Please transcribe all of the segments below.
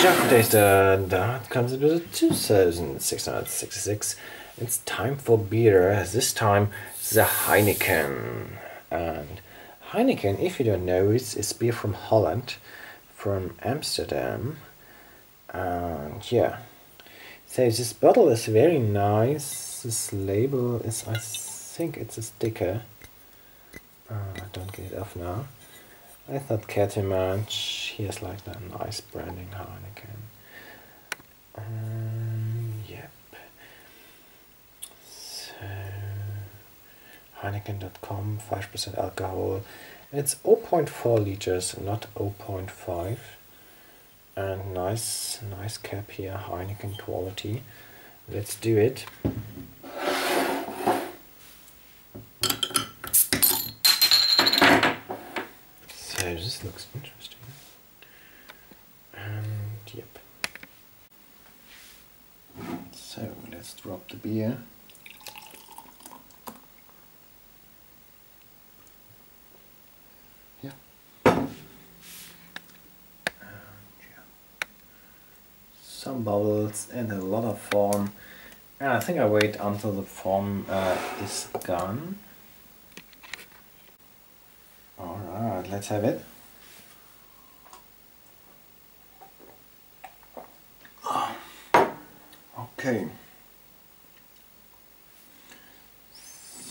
Junk Taster, that comes to 2666. It's time for beer, this time the Heineken. And Heineken, if you don't know, is, is beer from Holland, from Amsterdam. And yeah, so this bottle is very nice. This label is, I think it's a sticker. Uh, don't get it off now. I thought too he has like that nice branding Heineken. Um, yep. So, Heineken.com, 5% alcohol. It's 0.4 liters, not 0.5. And nice, nice cap here, Heineken quality. Let's do it. So this looks interesting. And yep. Drop the beer. Yeah. Yeah. Some bubbles and a lot of foam. And I think I wait until the foam uh, is gone. Alright, let's have it. Okay.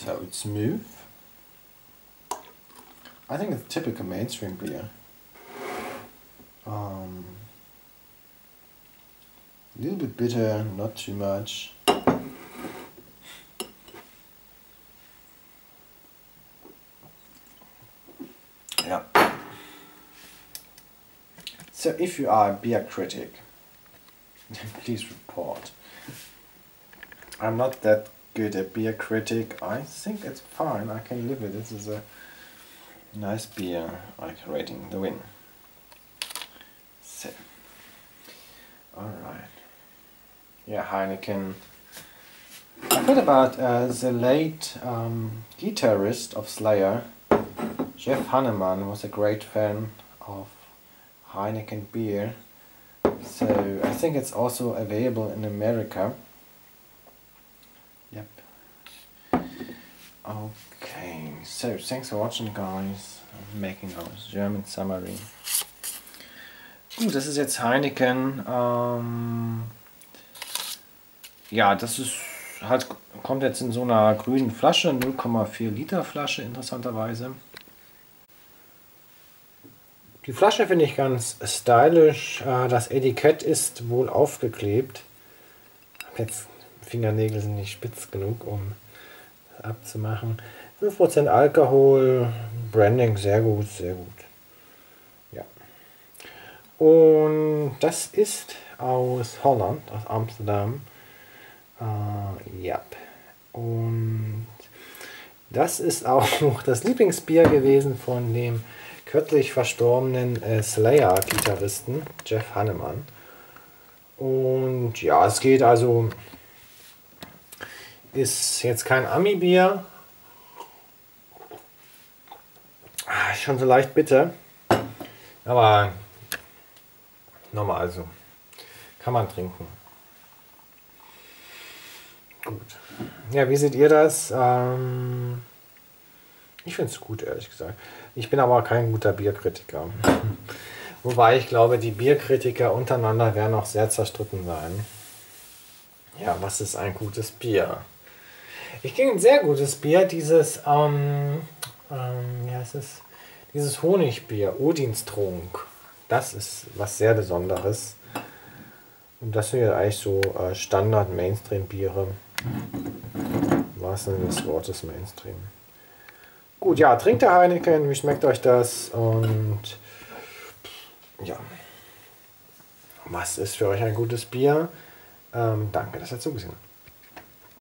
So it's smooth. I think it's typical mainstream beer. Um, a little bit bitter, not too much. Yeah. So if you are a beer critic, please report. I'm not that good at beer critic. I think it's fine. I can live with it. This is a nice beer. Can rating the win. So, all right. Yeah, Heineken. I heard about uh, the late um, guitarist of Slayer, Jeff Hanneman, was a great fan of Heineken beer. So I think it's also available in America. Yep. Okay, so thanks for watching guys. I'm making our German summary. Gut, das ist jetzt Heineken. Ähm, ja, das ist halt kommt jetzt in so einer grünen Flasche, 0,4 Liter Flasche interessanterweise. Die Flasche finde ich ganz stylisch. Äh, das Etikett ist wohl aufgeklebt. Jetzt Fingernägel sind nicht spitz genug, um abzumachen. 5% Alkohol, Branding sehr gut, sehr gut. Ja. Und das ist aus Holland, aus Amsterdam. Äh, ja. Und das ist auch das Lieblingsbier gewesen von dem kürzlich verstorbenen äh, Slayer-Gitarristen Jeff Hanneman. Und ja, es geht also, ist jetzt kein Ami-Bier. Ah, schon so leicht bitter. Aber normal so. Kann man trinken. Gut. Ja, wie seht ihr das? Ähm, ich finde es gut, ehrlich gesagt. Ich bin aber kein guter Bierkritiker. Wobei ich glaube, die Bierkritiker untereinander werden auch sehr zerstritten sein. Ja, was ist ein gutes Bier? Ich kenne ein sehr gutes Bier, dieses, ähm, ähm, ja, es ist dieses Honigbier, Odinstrunk. Das ist was sehr Besonderes. Und das sind ja eigentlich so äh, Standard-Mainstream-Biere. Was denn des Wortes Mainstream? Gut, ja, trinkt der Heineken, wie schmeckt euch das? Und ja, was ist für euch ein gutes Bier? Ähm, danke, dass ihr zugesehen habt.